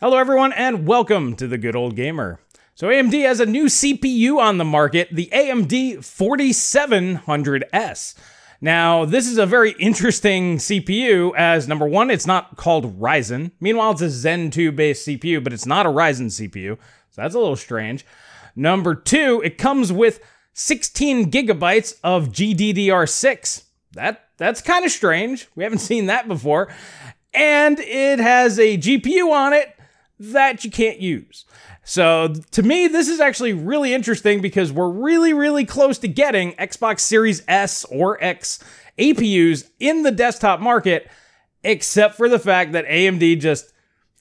Hello, everyone, and welcome to the Good Old Gamer. So, AMD has a new CPU on the market, the AMD 4700S. Now, this is a very interesting CPU as number one, it's not called Ryzen. Meanwhile, it's a Zen 2 based CPU, but it's not a Ryzen CPU. So that's a little strange. Number two, it comes with 16 gigabytes of GDDR6. That that's kind of strange. We haven't seen that before. And it has a GPU on it that you can't use. So to me, this is actually really interesting because we're really, really close to getting Xbox Series S or X APUs in the desktop market, except for the fact that AMD just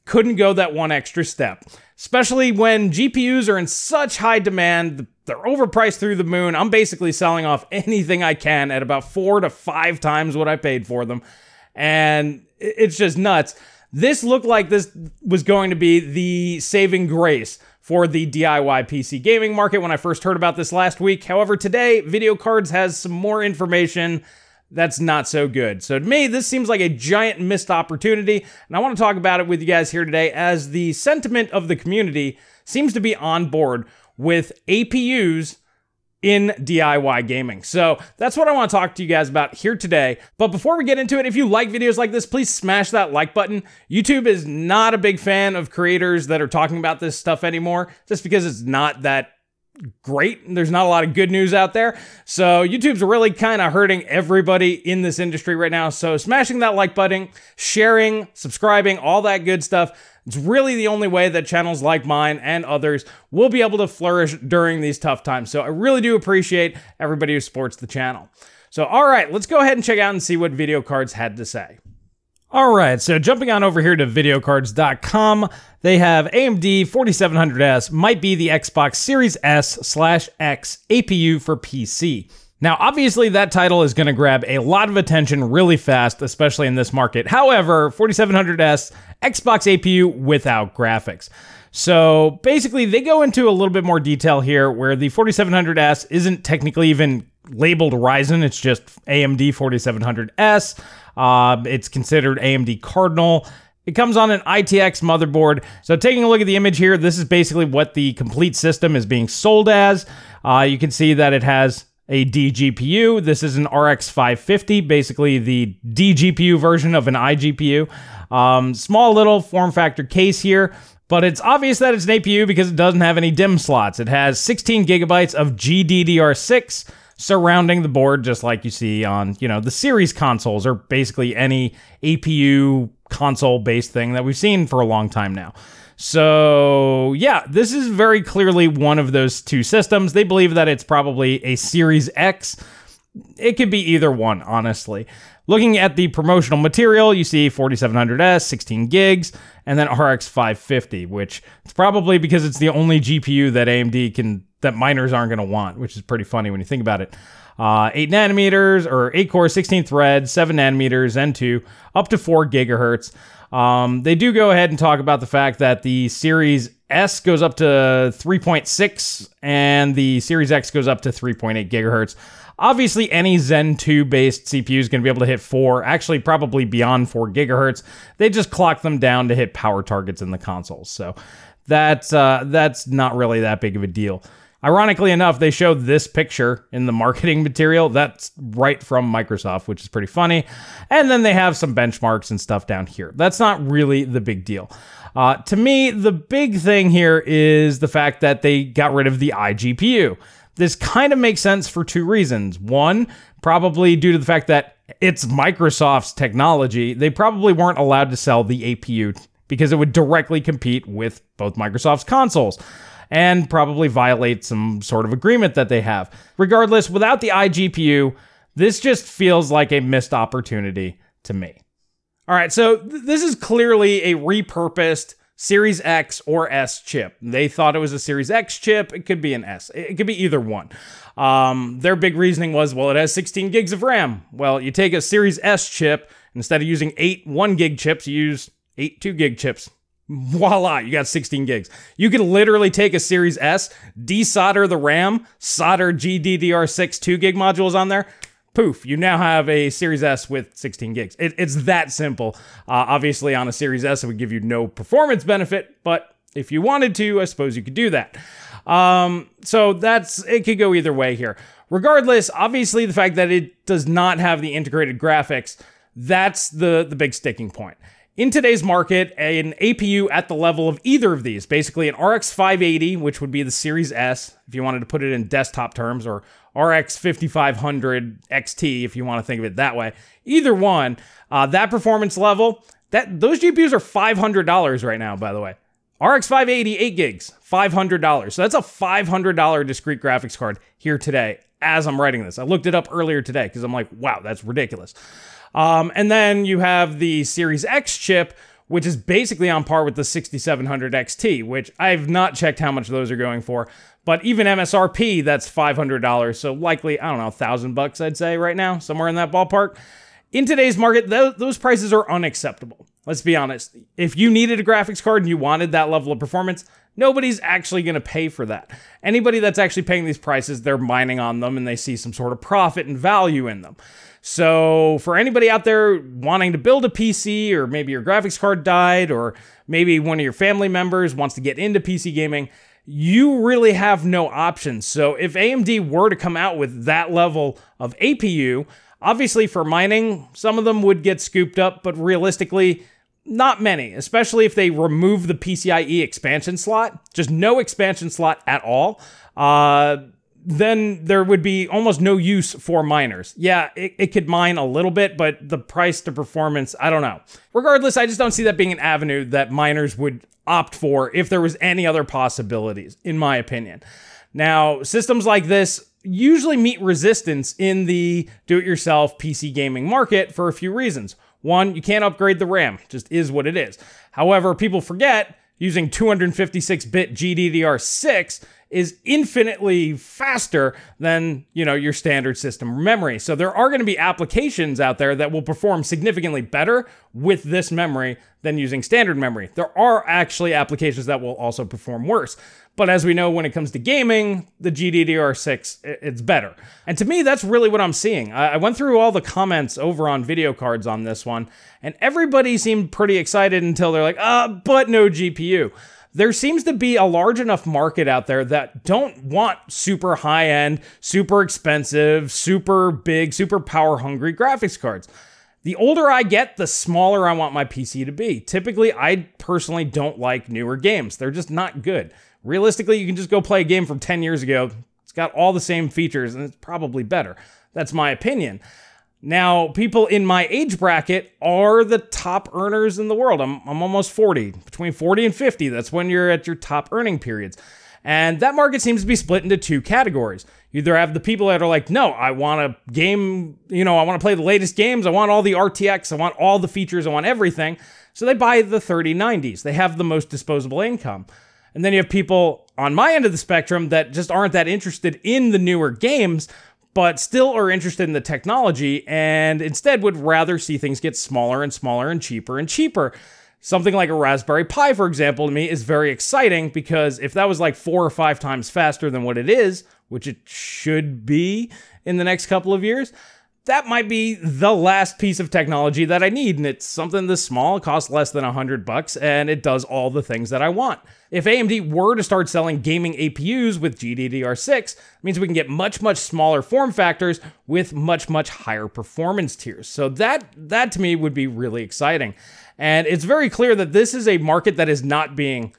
couldn't go that one extra step. Especially when GPUs are in such high demand, they're overpriced through the moon. I'm basically selling off anything I can at about four to five times what I paid for them. And it's just nuts. This looked like this was going to be the saving grace for the DIY PC gaming market when I first heard about this last week. However, today, Videocardz has some more information that's not so good. So to me, this seems like a giant missed opportunity, and I want to talk about it with you guys here today as the sentiment of the community seems to be on board with APUs in DIY gaming. So that's what I want to talk to you guys about here today. But before we get into it, if you like videos like this, please smash that like button. YouTube is not a big fan of creators that are talking about this stuff anymore, just because it's not that great. There's not a lot of good news out there. So YouTube's really kind of hurting everybody in this industry right now. So smashing that like button, sharing, subscribing, all that good stuff it's really the only way that channels like mine and others will be able to flourish during these tough times. So I really do appreciate everybody who supports the channel. So, all right, let's go ahead and check out and see what Videocardz had to say. All right, so jumping on over here to videocardz.com, they have AMD 4700S might be the Xbox Series S slash X APU for PC. Now, obviously, that title is going to grab a lot of attention really fast, especially in this market. However, 4700S Xbox APU without graphics. So basically, they go into a little bit more detail here where the 4700S isn't technically even labeled Ryzen, it's just AMD 4700S. Uh, it's considered AMD Cardinal. It comes on an ITX motherboard. So taking a look at the image here, this is basically what the complete system is being sold as. Uh, you can see that it has a DGPU. This is an RX 550, basically the DGPU version of an iGPU. Um, small little form factor case here, but it's obvious that it's an APU because it doesn't have any DIMM slots. It has 16 gigabytes of GDDR6 surrounding the board, just like you see on, you know, the series consoles or basically any APU console based thing that we've seen for a long time now. So, yeah, this is very clearly one of those two systems. They believe that it's probably a Series X. It could be either one, honestly. Looking at the promotional material, you see 4700S, 16 gigs, and then RX 550, which it's probably because it's the only GPU that AMD can that miners aren't going to want, which is pretty funny when you think about it. Uh, 8 nanometers or 8 core, 16 threads, 7 nanometers, N2, up to 4 gigahertz. Um, they do go ahead and talk about the fact that the Series S goes up to 3.6 and the Series X goes up to 3.8 gigahertz. Obviously, any Zen 2 based CPU is going to be able to hit 4, actually, probably beyond 4 gigahertz. They just clock them down to hit power targets in the consoles. So that's, uh, that's not really that big of a deal. Ironically enough, they showed this picture in the marketing material. That's right from Microsoft, which is pretty funny. And then they have some benchmarks and stuff down here. That's not really the big deal. Uh, to me, the big thing here is the fact that they got rid of the iGPU. This kind of makes sense for two reasons. One, probably due to the fact that it's Microsoft's technology, they probably weren't allowed to sell the APU because it would directly compete with both Microsoft's consoles and probably violate some sort of agreement that they have. Regardless, without the iGPU, this just feels like a missed opportunity to me. All right, so th- this is clearly a repurposed Series X or S chip. They thought it was a Series X chip. It could be an S. It could be either one. Um, their big reasoning was, well, it has 16 gigs of RAM. Well, you take a Series S chip, instead of using eight one gig chips, you use eight two gig chips voila, you got 16 gigs. You can literally take a Series S, desolder the RAM, solder GDDR6 2 gig modules on there. poof, you now have a Series S with 16 gigs. It, it's that simple. Uh, obviously, on a Series S, it would give you no performance benefit, but if you wanted to, I suppose you could do that. Um, so that's it could go either way here. Regardless, obviously, the fact that it does not have the integrated graphics, that's the the big sticking point. In today's market, an APU at the level of either of these, basically an RX 580, which would be the Series S, if you wanted to put it in desktop terms, or RX 5500 XT, if you want to think of it that way, either one, uh, that performance level, that those GPUs are $500 right now, by the way. RX 580, 8 gigs, $500. So that's a $500 discrete graphics card here today as I'm writing this. I looked it up earlier today because I'm like, wow, that's ridiculous. Um, and then you have the Series X chip, which is basically on par with the 6700 XT, which I've not checked how much those are going for. But even MSRP, that's $500. So likely, I don't know, a thousand bucks, I'd say right now, somewhere in that ballpark. In today's market, th- those prices are unacceptable. Let's be honest. If you needed a graphics card and you wanted that level of performance, nobody's actually going to pay for that. Anybody that's actually paying these prices, they're mining on them and they see some sort of profit and value in them. So, for anybody out there wanting to build a PC, or maybe your graphics card died, or maybe one of your family members wants to get into PC gaming, you really have no options. So, if AMD were to come out with that level of APU, obviously for mining, some of them would get scooped up, but realistically, not many, especially if they remove the PCIe expansion slot, just no expansion slot at all. Uh, then there would be almost no use for miners. Yeah, it, it could mine a little bit, but the price to performance, I don't know. Regardless, I just don't see that being an avenue that miners would opt for if there was any other possibilities, in my opinion. Now, systems like this usually meet resistance in the do it yourself PC gaming market for a few reasons. One, you can't upgrade the RAM, just is what it is. However, people forget using 256 bit GDDR6 is infinitely faster than, you know, your standard system memory. So there are going to be applications out there that will perform significantly better with this memory than using standard memory. There are actually applications that will also perform worse. But as we know, when it comes to gaming, the GDDR6, it's better. And to me, that's really what I'm seeing. I went through all the comments over on Videocardz on this one, and everybody seemed pretty excited until they're like, uh, but no GPU there seems to be a large enough market out there that don't want super high end, super expensive, super big, super power hungry graphics cards. The older I get, the smaller I want my PC to be. Typically, I personally don't like newer games. They're just not good. Realistically, you can just go play a game from 10 years ago. It's got all the same features and it's probably better. That's my opinion. Now, people in my age bracket are the top earners in the world. I'm, I'm almost 40, between 40 and 50. That's when you're at your top earning periods. And that market seems to be split into two categories. You either have the people that are like, no, I want a game, you know, I want to play the latest games. I want all the RTX. I want all the features. I want everything. So they buy the 3090s. They have the most disposable income. And then you have people on my end of the spectrum that just aren't that interested in the newer games, but still are interested in the technology and instead would rather see things get smaller and smaller and cheaper and cheaper. Something like a Raspberry Pi, for example, to me is very exciting because if that was like four or five times faster than what it is, which it should be in the next couple of years, that might be the last piece of technology that I need. And it's something this small, costs less than a hundred bucks, and it does all the things that I want. If AMD were to start selling gaming APUs with GDDR6, it means we can get much, much smaller form factors with much, much higher performance tiers. So that that to me would be really exciting. And it's very clear that this is a market that is not being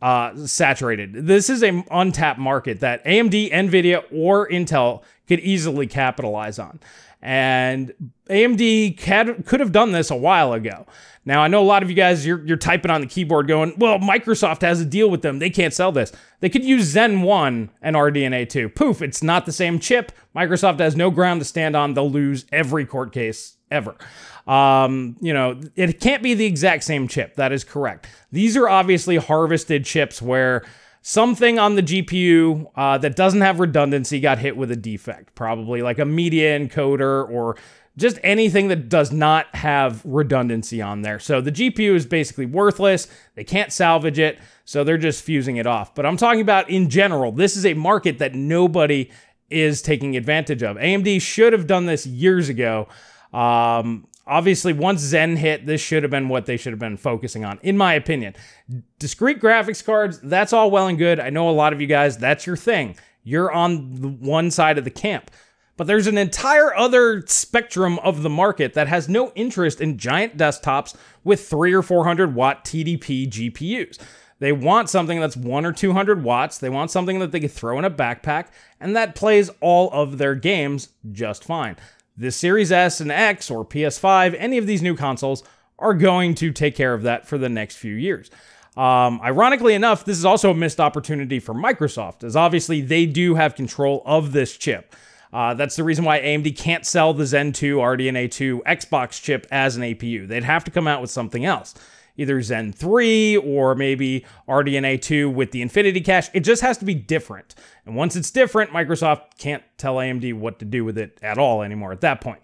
uh, saturated. This is an untapped market that AMD, Nvidia, or Intel could easily capitalize on. And AMD had, could have done this a while ago. Now, I know a lot of you guys, you're, you're typing on the keyboard going, well, Microsoft has a deal with them. They can't sell this. They could use Zen 1 and RDNA 2. Poof, it's not the same chip. Microsoft has no ground to stand on. They'll lose every court case ever. Um, you know, it can't be the exact same chip. That is correct. These are obviously harvested chips where something on the GPU uh, that doesn't have redundancy got hit with a defect, probably like a media encoder or just anything that does not have redundancy on there. So the GPU is basically worthless. They can't salvage it, so they're just fusing it off. But I'm talking about in general, this is a market that nobody is taking advantage of. AMD should have done this years ago. Um, obviously, once Zen hit, this should have been what they should have been focusing on, in my opinion. Discrete graphics cards, that's all well and good. I know a lot of you guys, that's your thing. You're on the one side of the camp. But there's an entire other spectrum of the market that has no interest in giant desktops with three or 400 watt TDP GPUs. They want something that's one or 200 watts. They want something that they can throw in a backpack and that plays all of their games just fine. The Series S and X or PS5, any of these new consoles are going to take care of that for the next few years. Um, ironically enough, this is also a missed opportunity for Microsoft, as obviously they do have control of this chip. Uh, that's the reason why AMD can't sell the Zen 2 RDNA 2 Xbox chip as an APU. They'd have to come out with something else. Either Zen 3 or maybe RDNA 2 with the Infinity Cache. It just has to be different. And once it's different, Microsoft can't tell AMD what to do with it at all anymore at that point.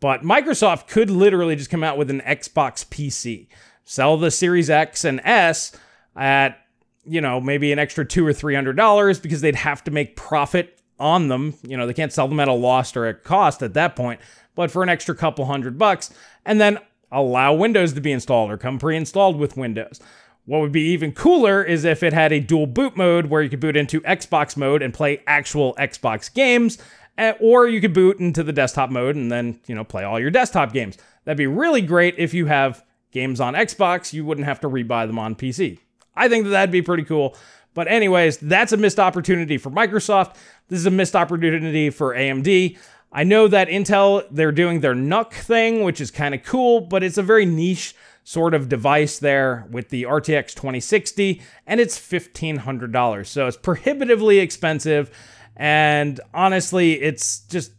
But Microsoft could literally just come out with an Xbox PC, sell the Series X and S at, you know, maybe an extra two or three hundred dollars because they'd have to make profit on them. You know, they can't sell them at a loss or a cost at that point, but for an extra couple hundred bucks, and then allow Windows to be installed or come pre installed with Windows. What would be even cooler is if it had a dual boot mode where you could boot into Xbox mode and play actual Xbox games, eh, or you could boot into the desktop mode and then, you know, play all your desktop games. That'd be really great if you have games on Xbox, you wouldn't have to rebuy them on PC. I think that that'd be pretty cool. But, anyways, that's a missed opportunity for Microsoft. This is a missed opportunity for AMD. I know that Intel, they're doing their NUC thing, which is kind of cool, but it's a very niche sort of device there with the RTX 2060, and it's $1,500. So it's prohibitively expensive. And honestly, it's just,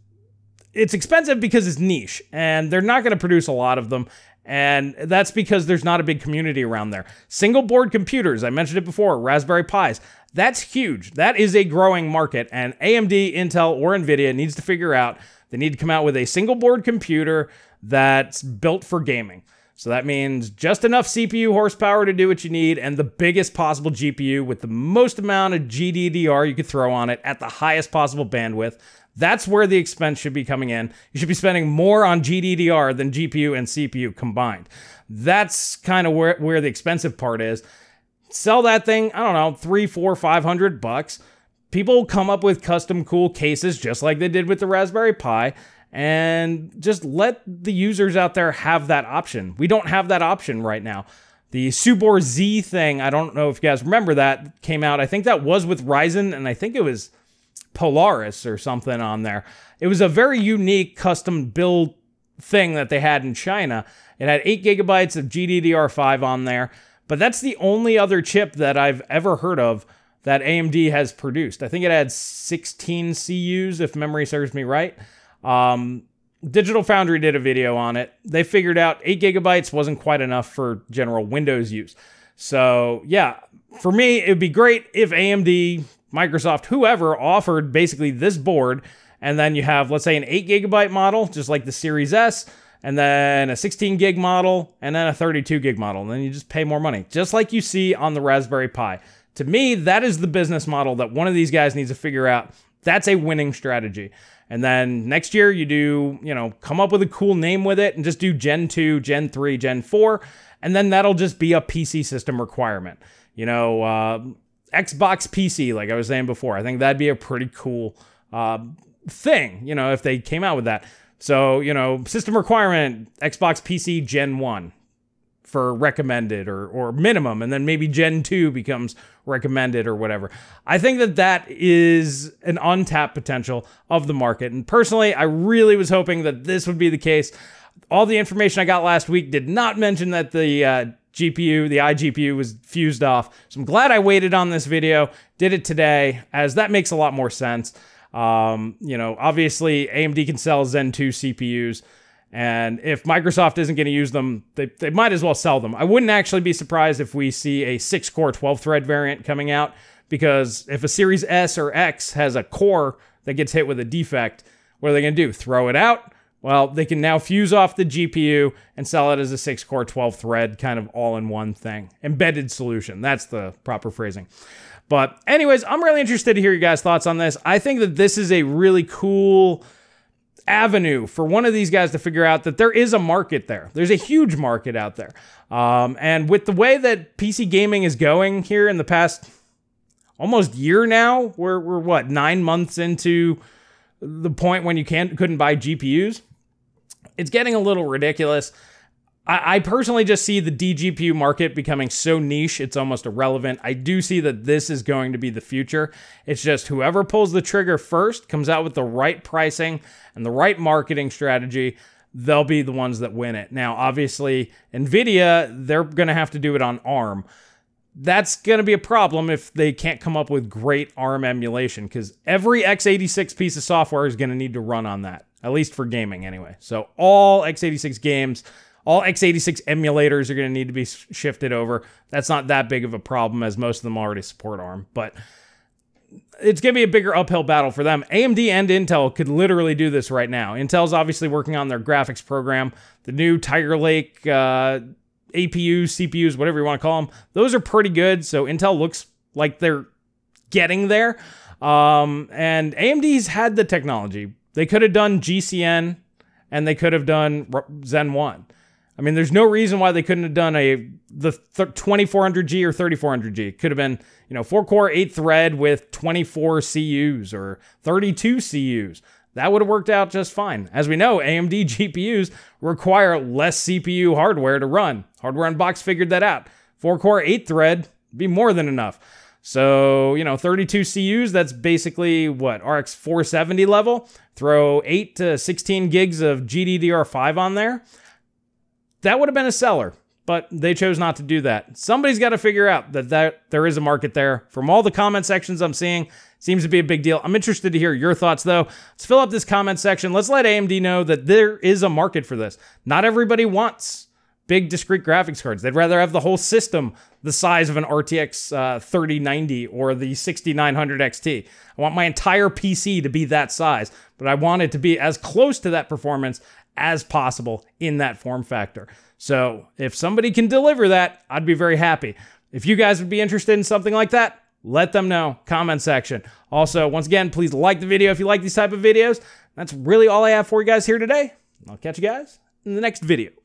it's expensive because it's niche, and they're not going to produce a lot of them. And that's because there's not a big community around there. Single board computers, I mentioned it before, Raspberry Pis, that's huge. That is a growing market. And AMD, Intel, or NVIDIA needs to figure out they need to come out with a single board computer that's built for gaming. So that means just enough CPU horsepower to do what you need and the biggest possible GPU with the most amount of GDDR you could throw on it at the highest possible bandwidth. That's where the expense should be coming in. You should be spending more on GDDR than GPU and CPU combined. That's kind of where, where the expensive part is. Sell that thing, I don't know, three, four, five hundred bucks. People come up with custom cool cases just like they did with the Raspberry Pi and just let the users out there have that option. We don't have that option right now. The Subor Z thing, I don't know if you guys remember that, came out. I think that was with Ryzen, and I think it was Polaris or something on there. It was a very unique custom build thing that they had in China. It had 8 gigabytes of GDDR5 on there, but that's the only other chip that I've ever heard of that AMD has produced. I think it had 16 CUs, if memory serves me right. Um, Digital Foundry did a video on it. They figured out 8 gigabytes wasn't quite enough for general Windows use. So, yeah, for me, it would be great if AMD Microsoft, whoever offered basically this board, and then you have, let's say, an 8 gigabyte model, just like the Series S, and then a 16 gig model, and then a 32 gig model. And then you just pay more money, just like you see on the Raspberry Pi. To me, that is the business model that one of these guys needs to figure out. That's a winning strategy. And then next year, you do, you know, come up with a cool name with it and just do Gen 2, Gen 3, Gen 4. And then that'll just be a PC system requirement. You know, uh, Xbox PC, like I was saying before. I think that'd be a pretty cool uh, thing, you know, if they came out with that. So, you know, system requirement Xbox PC Gen 1 for recommended or, or minimum, and then maybe Gen 2 becomes recommended or whatever. I think that that is an untapped potential of the market. And personally, I really was hoping that this would be the case. All the information I got last week did not mention that the uh, GPU, the iGPU was fused off. So I'm glad I waited on this video, did it today, as that makes a lot more sense. Um, you know, obviously AMD can sell Zen 2 CPUs, and if Microsoft isn't going to use them, they, they might as well sell them. I wouldn't actually be surprised if we see a 6 core 12 thread variant coming out, because if a Series S or X has a core that gets hit with a defect, what are they going to do? Throw it out? Well, they can now fuse off the GPU and sell it as a 6 core, 12 thread kind of all in one thing. Embedded solution. That's the proper phrasing. But, anyways, I'm really interested to hear you guys' thoughts on this. I think that this is a really cool avenue for one of these guys to figure out that there is a market there. There's a huge market out there. Um, and with the way that PC gaming is going here in the past almost year now, we're, we're what, nine months into the point when you can't couldn't buy GPUs. It's getting a little ridiculous. I, I personally just see the DGPU market becoming so niche, it's almost irrelevant. I do see that this is going to be the future. It's just whoever pulls the trigger first comes out with the right pricing and the right marketing strategy they'll be the ones that win it. Now, obviously, NVIDIA, they're going to have to do it on ARM. That's going to be a problem if they can't come up with great ARM emulation because every x86 piece of software is going to need to run on that, at least for gaming anyway. So, all x86 games all x86 emulators are going to need to be shifted over. That's not that big of a problem as most of them already support ARM, but it's going to be a bigger uphill battle for them. AMD and Intel could literally do this right now. Intel's obviously working on their graphics program, the new Tiger Lake uh, APUs, CPUs, whatever you want to call them. Those are pretty good. So Intel looks like they're getting there. Um, and AMD's had the technology. They could have done GCN and they could have done Zen 1. I mean, there's no reason why they couldn't have done a the 2400G or 3400G. It could have been, you know, four core, eight thread with 24 CUs or 32 CUs. That would have worked out just fine. As we know, AMD GPUs require less CPU hardware to run. Hardware Unboxed figured that out. Four core, eight thread be more than enough. So, you know, 32 CUs, that's basically what, RX 470 level. Throw 8 to 16 gigs of GDDR5 on there that would have been a seller, but they chose not to do that. Somebody's got to figure out that, that there is a market there. From all the comment sections I'm seeing, seems to be a big deal. I'm interested to hear your thoughts though. Let's fill up this comment section. Let's let AMD know that there is a market for this. Not everybody wants big discrete graphics cards. They'd rather have the whole system the size of an RTX uh, 3090 or the 6900 XT. I want my entire PC to be that size, but I want it to be as close to that performance as possible in that form factor. So if somebody can deliver that, I'd be very happy. If you guys would be interested in something like that, let them know. Comment section. Also, once again, please like the video if you like these type of videos. That's really all I have for you guys here today. I'll catch you guys in the next video.